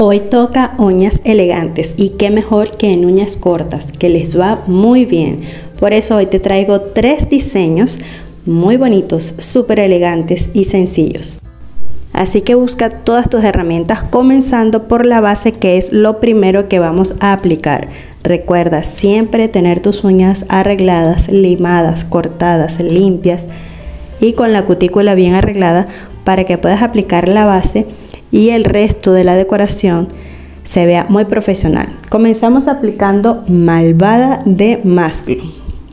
Hoy toca uñas elegantes y qué mejor que en uñas cortas, que les va muy bien. Por eso hoy te traigo tres diseños muy bonitos, súper elegantes y sencillos. Así que busca todas tus herramientas comenzando por la base que es lo primero que vamos a aplicar. Recuerda siempre tener tus uñas arregladas, limadas, cortadas, limpias y con la cutícula bien arreglada para que puedas aplicar la base y el resto de la decoración se vea muy profesional. Comenzamos aplicando Malvada de Masclo.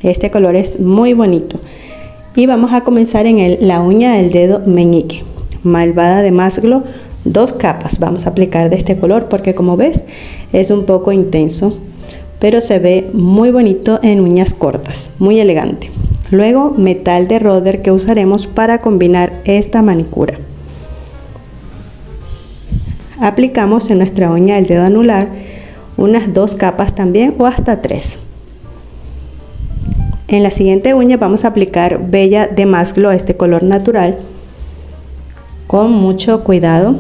Este color es muy bonito. Y vamos a comenzar en la uña del dedo meñique. Malvada de Masglo, dos capas vamos a aplicar de este color porque como ves es un poco intenso, pero se ve muy bonito en uñas cortas, muy elegante. Luego metal de roder que usaremos para combinar esta manicura aplicamos en nuestra uña del dedo anular unas dos capas también o hasta tres. En la siguiente uña vamos a aplicar Bella de Masglo, este color natural, con mucho cuidado.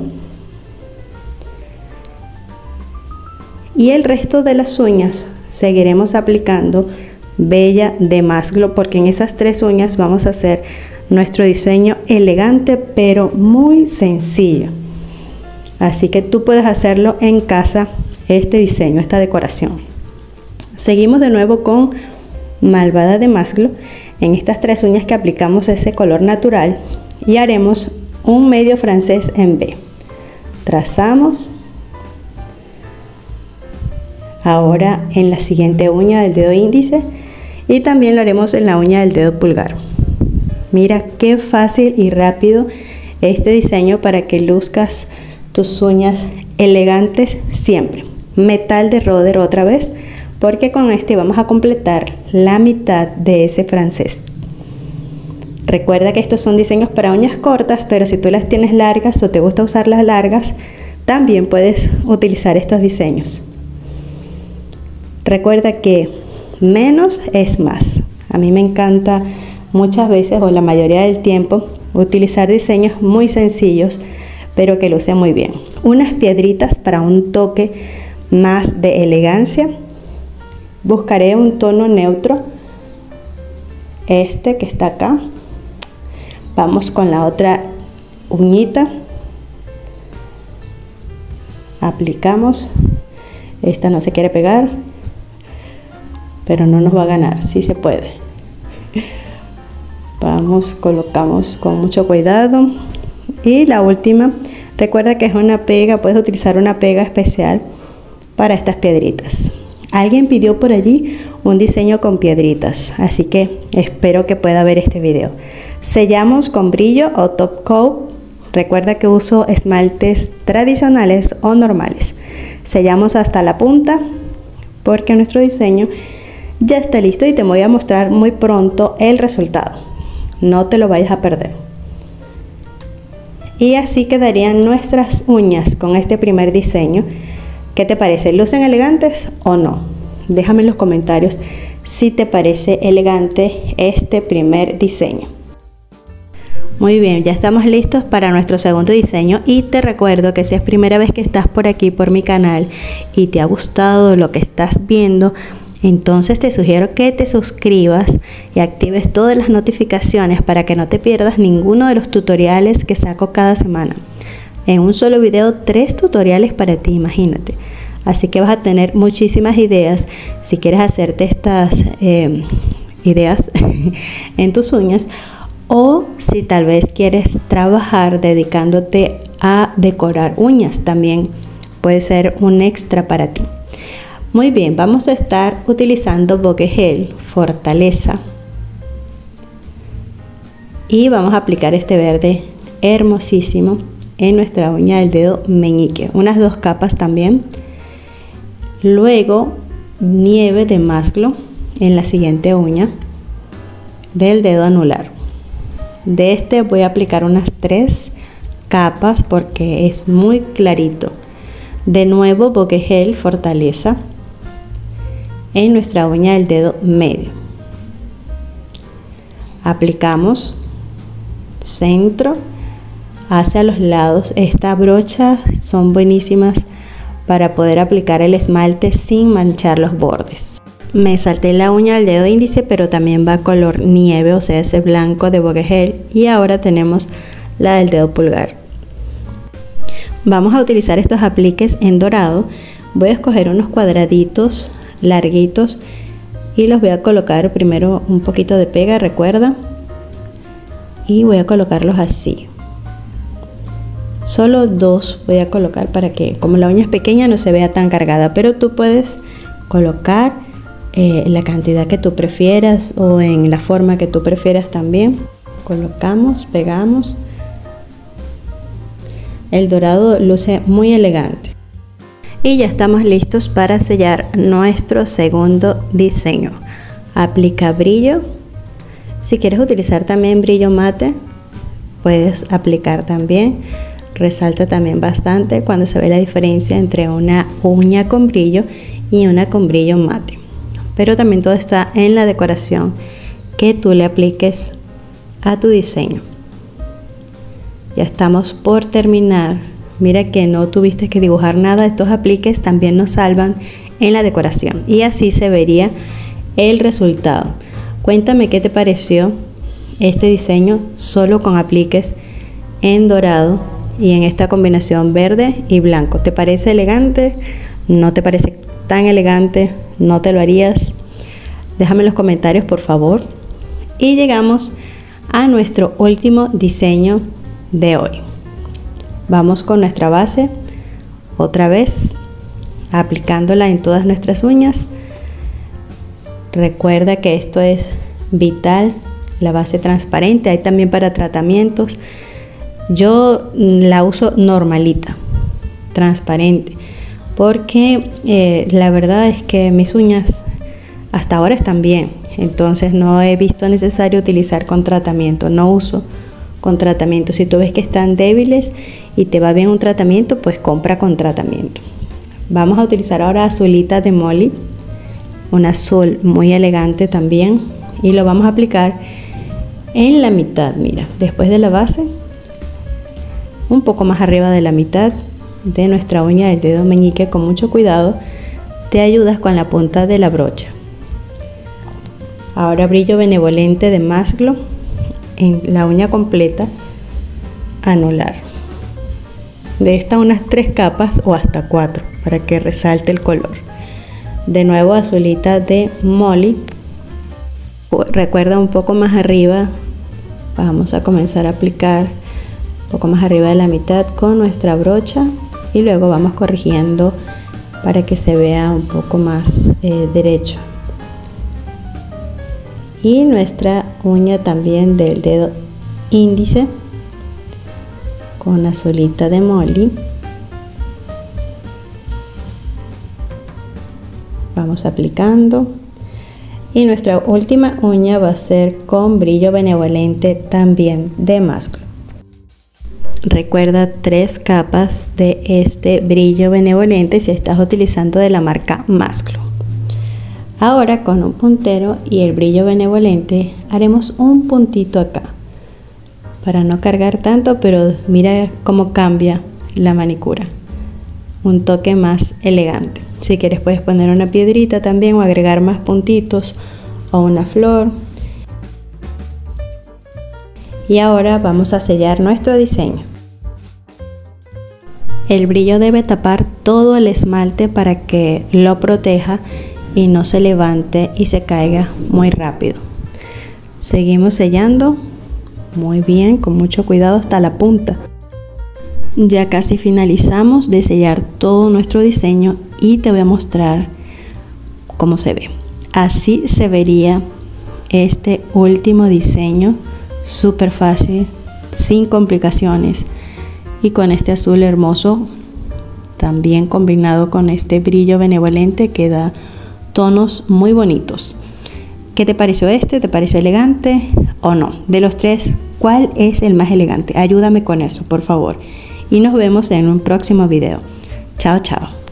Y el resto de las uñas seguiremos aplicando Bella de Masglo porque en esas tres uñas vamos a hacer nuestro diseño elegante pero muy sencillo. Así que tú puedes hacerlo en casa, este diseño, esta decoración. Seguimos de nuevo con malvada de masglo. En estas tres uñas que aplicamos ese color natural y haremos un medio francés en B. Trazamos. Ahora en la siguiente uña del dedo índice y también lo haremos en la uña del dedo pulgar. Mira qué fácil y rápido este diseño para que luzcas tus uñas elegantes siempre. Metal de roder otra vez, porque con este vamos a completar la mitad de ese francés. Recuerda que estos son diseños para uñas cortas, pero si tú las tienes largas o te gusta usarlas largas, también puedes utilizar estos diseños. Recuerda que menos es más. A mí me encanta muchas veces o la mayoría del tiempo utilizar diseños muy sencillos pero que luce muy bien. Unas piedritas para un toque más de elegancia. Buscaré un tono neutro, este que está acá. Vamos con la otra uñita. Aplicamos. Esta no se quiere pegar, pero no nos va a ganar, sí se puede. Vamos, colocamos con mucho cuidado. Y la última, recuerda que es una pega, puedes utilizar una pega especial para estas piedritas. Alguien pidió por allí un diseño con piedritas, así que espero que pueda ver este video. Sellamos con brillo o top coat. Recuerda que uso esmaltes tradicionales o normales. Sellamos hasta la punta porque nuestro diseño ya está listo y te voy a mostrar muy pronto el resultado. No te lo vayas a perder. Y así quedarían nuestras uñas con este primer diseño. ¿Qué te parece? ¿Lucen elegantes o no? Déjame en los comentarios si te parece elegante este primer diseño. Muy bien, ya estamos listos para nuestro segundo diseño y te recuerdo que si es primera vez que estás por aquí por mi canal y te ha gustado lo que estás viendo, entonces te sugiero que te suscribas y actives todas las notificaciones para que no te pierdas ninguno de los tutoriales que saco cada semana. En un solo video, tres tutoriales para ti, imagínate. Así que vas a tener muchísimas ideas si quieres hacerte estas eh, ideas en tus uñas o si tal vez quieres trabajar dedicándote a decorar uñas también puede ser un extra para ti. Muy bien, vamos a estar utilizando Gel Fortaleza. Y vamos a aplicar este verde hermosísimo en nuestra uña del dedo meñique. Unas dos capas también. Luego, nieve de masglo en la siguiente uña del dedo anular. De este voy a aplicar unas tres capas porque es muy clarito. De nuevo, Gel Fortaleza en nuestra uña del dedo medio. Aplicamos centro hacia los lados. Estas brochas son buenísimas para poder aplicar el esmalte sin manchar los bordes. Me salté la uña del dedo índice, pero también va color nieve, o sea, ese blanco de Boguegel. Y ahora tenemos la del dedo pulgar. Vamos a utilizar estos apliques en dorado. Voy a escoger unos cuadraditos larguitos y los voy a colocar primero un poquito de pega, recuerda. Y voy a colocarlos así. Solo dos voy a colocar para que, como la uña es pequeña, no se vea tan cargada. Pero tú puedes colocar eh, la cantidad que tú prefieras o en la forma que tú prefieras también. Colocamos, pegamos. El dorado luce muy elegante. Y ya estamos listos para sellar nuestro segundo diseño. Aplica brillo. Si quieres utilizar también brillo mate, puedes aplicar también Resalta también bastante cuando se ve la diferencia entre una uña con brillo y una con brillo mate. Pero también todo está en la decoración que tú le apliques a tu diseño. Ya estamos por terminar. Mira que no tuviste que dibujar nada. Estos apliques también nos salvan en la decoración. Y así se vería el resultado. Cuéntame qué te pareció este diseño solo con apliques en dorado y en esta combinación verde y blanco. ¿Te parece elegante? ¿No te parece tan elegante? ¿No te lo harías? Déjame en los comentarios por favor. Y llegamos a nuestro último diseño de hoy. Vamos con nuestra base otra vez aplicándola en todas nuestras uñas. Recuerda que esto es vital, la base transparente, hay también para tratamientos yo la uso normalita, transparente, porque eh, la verdad es que mis uñas hasta ahora están bien, entonces no he visto necesario utilizar con tratamiento, no uso con tratamiento. Si tú ves que están débiles y te va bien un tratamiento, pues compra con tratamiento. Vamos a utilizar ahora azulita de Molly, un azul muy elegante también, y lo vamos a aplicar en la mitad, mira, después de la base un poco más arriba de la mitad de nuestra uña del dedo meñique con mucho cuidado te ayudas con la punta de la brocha ahora brillo benevolente de Masglo en la uña completa anular. De esta unas tres capas o hasta cuatro para que resalte el color. De nuevo azulita de Molly. Recuerda un poco más arriba. Vamos a comenzar a aplicar poco más arriba de la mitad con nuestra brocha. Y luego vamos corrigiendo para que se vea un poco más eh, derecho y nuestra uña también del dedo índice con azulita de molly. Vamos aplicando. Y nuestra última uña va a ser con brillo benevolente también de máscara Recuerda tres capas de este brillo benevolente si estás utilizando de la marca Masclo. Ahora con un puntero y el brillo benevolente haremos un puntito acá para no cargar tanto, pero mira cómo cambia la manicura. Un toque más elegante. Si quieres puedes poner una piedrita también o agregar más puntitos o una flor. Y ahora vamos a sellar nuestro diseño. El brillo debe tapar todo el esmalte para que lo proteja y no se levante y se caiga muy rápido. Seguimos sellando muy bien, con mucho cuidado hasta la punta. Ya casi finalizamos de sellar todo nuestro diseño y te voy a mostrar cómo se ve. Así se vería este último diseño, súper fácil, sin complicaciones y con este azul hermoso también combinado con este brillo benevolente que da tonos muy bonitos. ¿Qué te pareció este? ¿Te pareció elegante o no? De los tres, ¿cuál es el más elegante? Ayúdame con eso, por favor. Y nos vemos en un próximo video. Chao, chao.